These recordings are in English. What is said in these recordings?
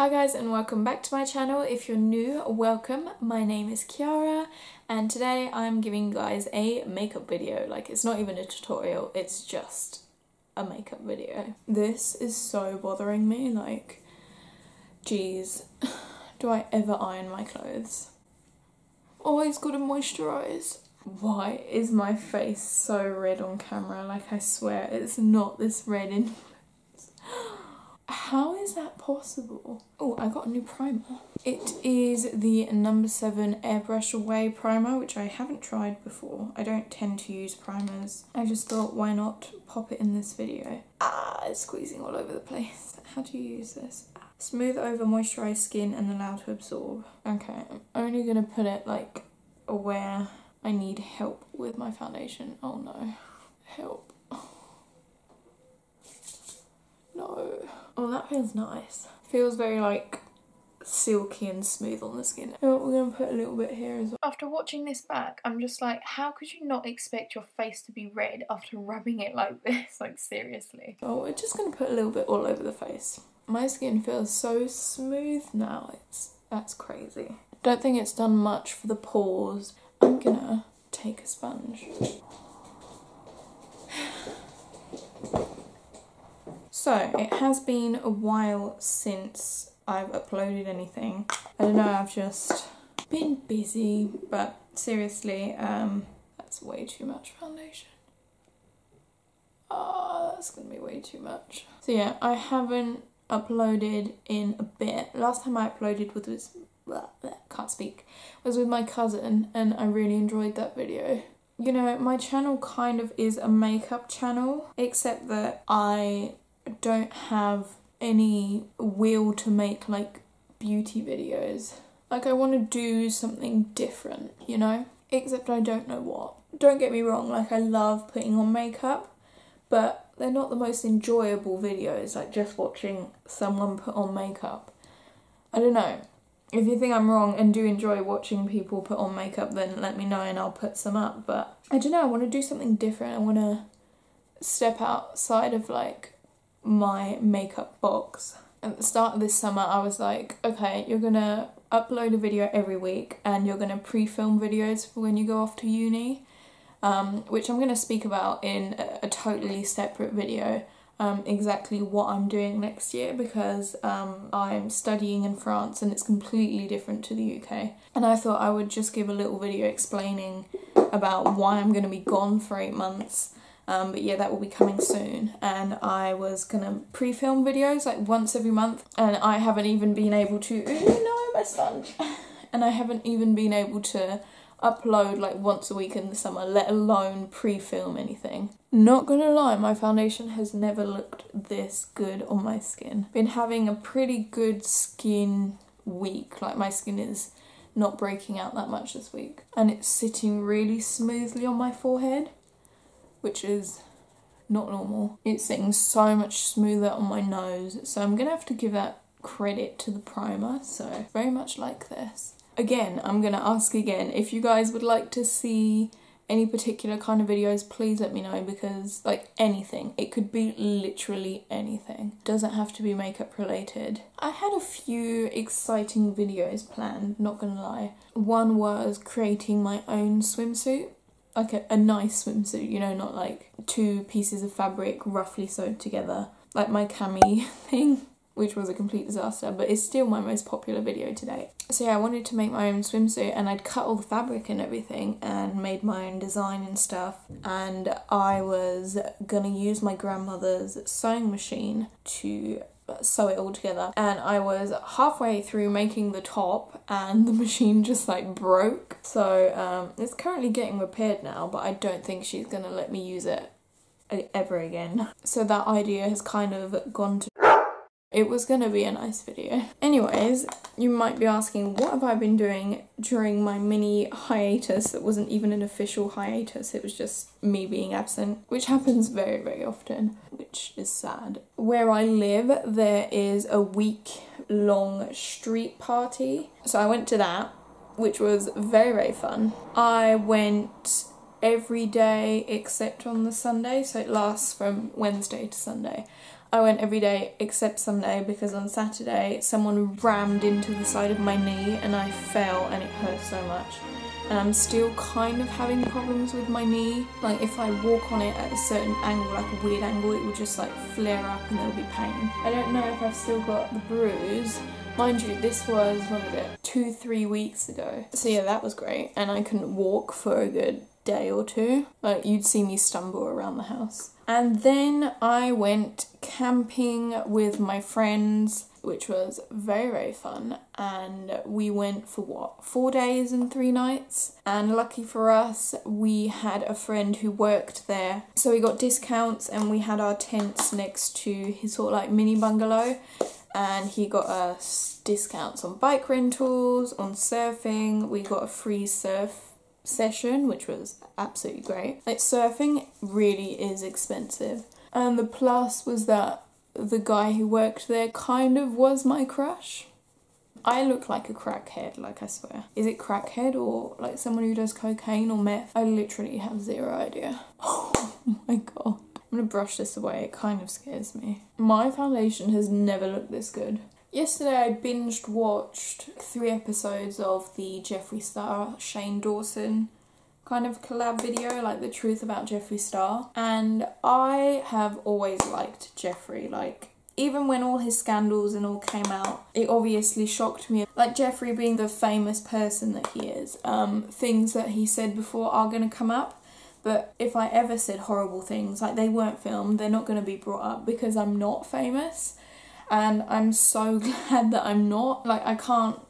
Hi guys and welcome back to my channel. If you're new, welcome. My name is Chiara and today I'm giving you guys a makeup video. Like it's not even a tutorial, it's just a makeup video. This is so bothering me, like, geez, do I ever iron my clothes? Always gotta moisturise. Why is my face so red on camera? Like I swear it's not this red in how is that possible? Oh, I got a new primer. It is the number seven Airbrush Away primer, which I haven't tried before. I don't tend to use primers. I just thought, why not pop it in this video? Ah, it's squeezing all over the place. How do you use this? Smooth over moisturized skin and allow to absorb. Okay, I'm only gonna put it like where I need help with my foundation. Oh no, help. No. Oh, that feels nice. Feels very like silky and smooth on the skin. Oh, we're going to put a little bit here as well. After watching this back, I'm just like, how could you not expect your face to be red after rubbing it like this? Like, seriously. Oh, we're just going to put a little bit all over the face. My skin feels so smooth now. It's That's crazy. Don't think it's done much for the pores. I'm gonna take a sponge. So, it has been a while since I've uploaded anything. I don't know, I've just been busy, but seriously, um, that's way too much foundation. Oh, that's gonna be way too much. So yeah, I haven't uploaded in a bit. Last time I uploaded was, blah, can't speak, was with my cousin and I really enjoyed that video. You know, my channel kind of is a makeup channel, except that I don't have any will to make like beauty videos. Like I want to do something different, you know? Except I don't know what. Don't get me wrong, like I love putting on makeup, but they're not the most enjoyable videos, like just watching someone put on makeup. I don't know. If you think I'm wrong and do enjoy watching people put on makeup, then let me know and I'll put some up. But I don't know, I want to do something different. I want to step outside of like my makeup box. At the start of this summer, I was like, okay, you're gonna upload a video every week and you're gonna pre film videos for when you go off to uni, um, which I'm gonna speak about in a, a totally separate video. Um, exactly what I'm doing next year because um, I'm studying in France and it's completely different to the UK. And I thought I would just give a little video explaining about why I'm going to be gone for eight months um, but yeah, that will be coming soon. And I was gonna pre-film videos like once every month, and I haven't even been able to. Ooh, no, my sponge. And I haven't even been able to upload like once a week in the summer, let alone pre-film anything. Not gonna lie, my foundation has never looked this good on my skin. Been having a pretty good skin week, like my skin is not breaking out that much this week. And it's sitting really smoothly on my forehead which is not normal. It's sitting so much smoother on my nose, so I'm gonna have to give that credit to the primer, so very much like this. Again, I'm gonna ask again, if you guys would like to see any particular kind of videos, please let me know because, like, anything. It could be literally anything. Doesn't have to be makeup related. I had a few exciting videos planned, not gonna lie. One was creating my own swimsuit like a, a nice swimsuit, you know, not like two pieces of fabric roughly sewed together, like my cami thing, which was a complete disaster, but it's still my most popular video today. So yeah, I wanted to make my own swimsuit and I'd cut all the fabric and everything and made my own design and stuff and I was gonna use my grandmother's sewing machine to sew it all together. And I was halfway through making the top and the machine just like broke. So um, it's currently getting repaired now but I don't think she's gonna let me use it ever again. So that idea has kind of gone to it was to be a nice video. Anyways, you might be asking, what have I been doing during my mini hiatus that wasn't even an official hiatus, it was just me being absent, which happens very, very often, which is sad. Where I live, there is a week-long street party, so I went to that, which was very, very fun. I went every day except on the Sunday, so it lasts from Wednesday to Sunday. I went every day except Sunday because on Saturday someone rammed into the side of my knee and I fell and it hurt so much. And I'm still kind of having problems with my knee. Like if I walk on it at a certain angle, like a weird angle, it will just like flare up and there'll be pain. I don't know if I've still got the bruise. Mind you, this was, what was it, two, three weeks ago. So yeah, that was great. And I couldn't walk for a good day or two. Like you'd see me stumble around the house. And then I went camping with my friends, which was very, very fun. And we went for what, four days and three nights? And lucky for us, we had a friend who worked there. So we got discounts and we had our tents next to his sort of like mini bungalow. And he got us discounts on bike rentals, on surfing. We got a free surf session, which was absolutely great. Like surfing really is expensive. And the plus was that the guy who worked there kind of was my crush. I look like a crackhead, like I swear. Is it crackhead or like someone who does cocaine or meth? I literally have zero idea. Oh my god. I'm gonna brush this away, it kind of scares me. My foundation has never looked this good. Yesterday I binged watched three episodes of the Jeffree Star Shane Dawson kind of collab video, like the truth about Jeffree Star. And I have always liked Jeffree, like even when all his scandals and all came out, it obviously shocked me. Like Jeffree being the famous person that he is, um, things that he said before are gonna come up. But if I ever said horrible things, like they weren't filmed, they're not gonna be brought up because I'm not famous and I'm so glad that I'm not. Like, I can't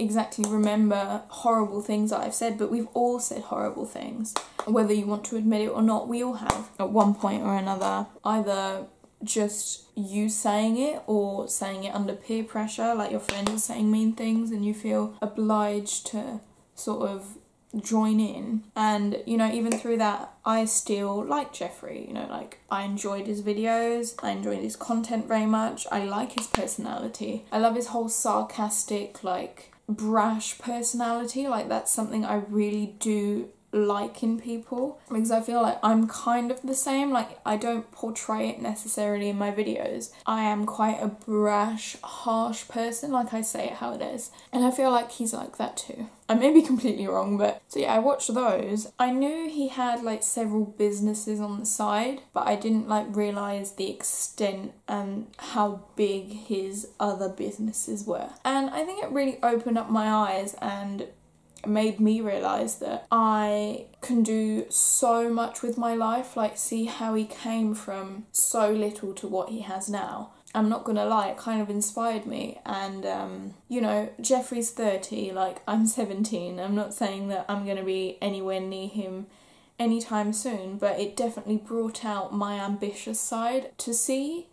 exactly remember horrible things that I've said, but we've all said horrible things. Whether you want to admit it or not, we all have at one point or another. Either just you saying it or saying it under peer pressure, like your friends are saying mean things and you feel obliged to sort of join in and you know even through that i still like jeffree you know like i enjoyed his videos i enjoyed his content very much i like his personality i love his whole sarcastic like brash personality like that's something i really do like in people because I feel like I'm kind of the same. Like, I don't portray it necessarily in my videos. I am quite a brash, harsh person, like I say it how it is. And I feel like he's like that too. I may be completely wrong, but so yeah, I watched those. I knew he had like several businesses on the side, but I didn't like realize the extent and how big his other businesses were. And I think it really opened up my eyes and made me realize that I can do so much with my life, like see how he came from so little to what he has now. I'm not gonna lie, it kind of inspired me. And, um, you know, Jeffree's 30, like, I'm 17. I'm not saying that I'm gonna be anywhere near him anytime soon, but it definitely brought out my ambitious side to see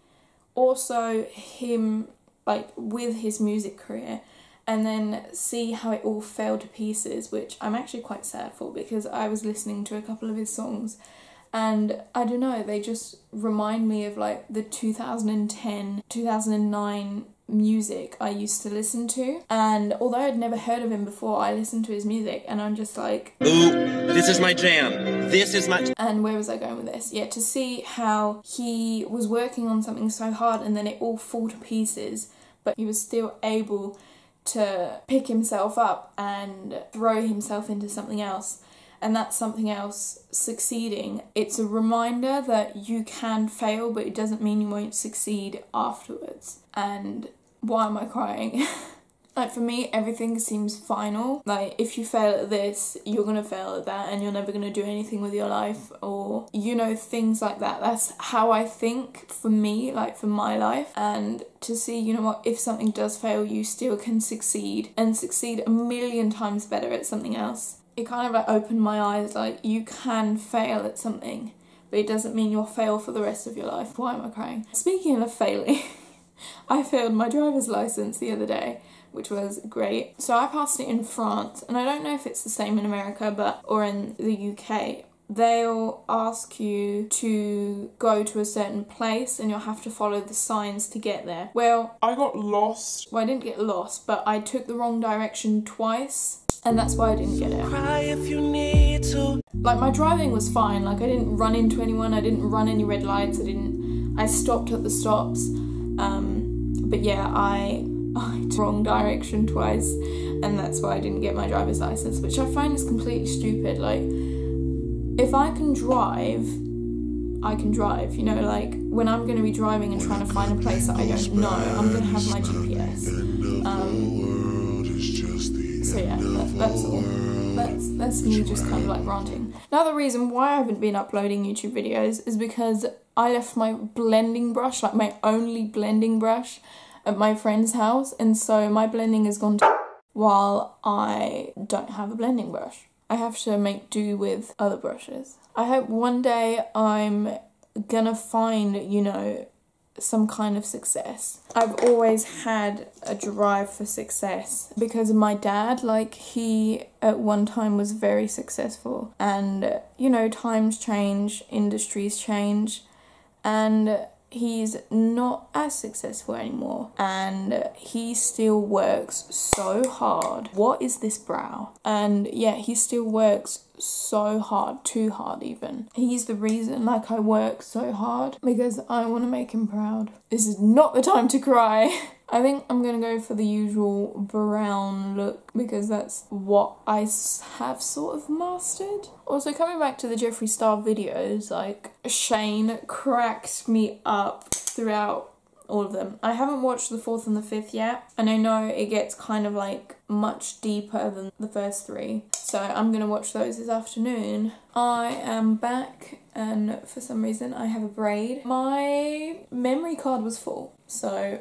also him, like, with his music career and then see how it all fell to pieces, which I'm actually quite sad for because I was listening to a couple of his songs and I don't know, they just remind me of like the 2010 2009 music I used to listen to. And although I'd never heard of him before, I listened to his music and I'm just like, Ooh, this is my jam. This is my. And where was I going with this? Yeah, to see how he was working on something so hard and then it all fall to pieces, but he was still able to pick himself up and throw himself into something else and that's something else succeeding. It's a reminder that you can fail, but it doesn't mean you won't succeed afterwards. And why am I crying? Like for me, everything seems final. Like if you fail at this, you're gonna fail at that, and you're never gonna do anything with your life, or you know things like that. That's how I think for me, like for my life, and to see, you know what, if something does fail, you still can succeed and succeed a million times better at something else. It kind of like opened my eyes. Like you can fail at something, but it doesn't mean you'll fail for the rest of your life. Why am I crying? Speaking of failing. I failed my driver's license the other day which was great. So I passed it in France, and I don't know if it's the same in America, but or in the UK. They'll ask you to go to a certain place and you'll have to follow the signs to get there. Well, I got lost. Well, I didn't get lost, but I took the wrong direction twice and that's why I didn't get it. Cry if you need to. Like my driving was fine. Like I didn't run into anyone. I didn't run any red lights. I didn't I stopped at the stops, um, but yeah, I I took the wrong direction twice, and that's why I didn't get my driver's license, which I find is completely stupid. Like, if I can drive, I can drive. You know, like when I'm going to be driving and trying to find a place that I don't know, I'm going to have my GPS. Um, so yeah, that, that's all. That's that's me just kind of like ranting. Another reason why I haven't been uploading YouTube videos is because I left my blending brush, like my only blending brush, at my friend's house, and so my blending has gone to while I don't have a blending brush. I have to make do with other brushes. I hope one day I'm gonna find, you know, some kind of success. I've always had a drive for success because my dad. Like, he at one time was very successful, and you know, times change, industries change, and he's not as successful anymore and he still works so hard. What is this brow? And yeah, he still works so hard, too hard even. He's the reason like I work so hard because I want to make him proud. This is not the time to cry. I think I'm gonna go for the usual brown look because that's what I have sort of mastered. Also, coming back to the Jeffree Star videos, like Shane cracks me up throughout all of them. I haven't watched the fourth and the fifth yet, and I know it gets kind of like much deeper than the first three. So I'm gonna watch those this afternoon. I am back, and for some reason, I have a braid. My memory card was full, so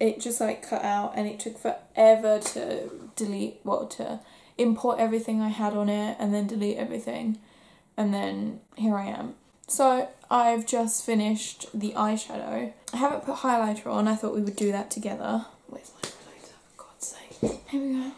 it just like cut out and it took forever to delete well to import everything I had on it and then delete everything and then here I am. So I've just finished the eyeshadow. I haven't put highlighter on, I thought we would do that together. Where's my highlighter for God's sake? Here we go.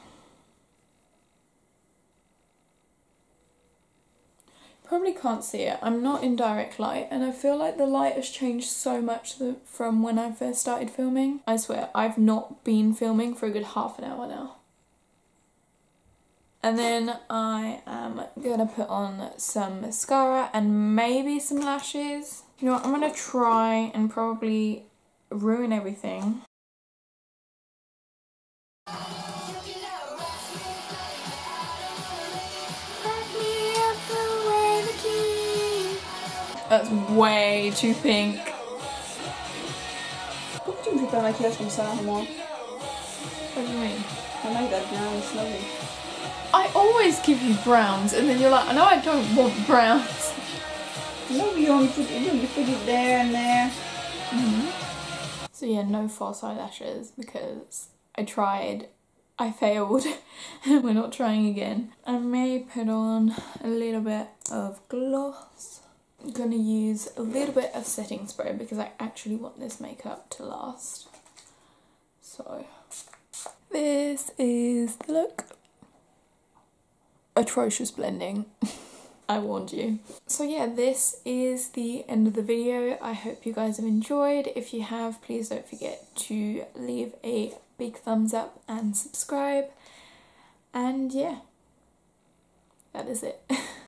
Probably can't see it. I'm not in direct light and I feel like the light has changed so much from when I first started filming. I swear, I've not been filming for a good half an hour now. And then I am gonna put on some mascara and maybe some lashes. You know what, I'm gonna try and probably ruin everything. That's way too pink. Pourquoi tu me fais pas un maquillage comme ça, moi What do you mean? I like that brown, it's lovely. I always give you browns and then you're like, no, I don't want browns. No, you only put it, you put it there and there. Mm -hmm. So yeah, no false eyelashes because I tried, I failed, and we're not trying again. I may put on a little bit of gloss. I'm to use a little bit of setting spray because I actually want this makeup to last. So, this is the look. Atrocious blending. I warned you. So yeah, this is the end of the video. I hope you guys have enjoyed. If you have, please don't forget to leave a big thumbs up and subscribe. And yeah, that is it.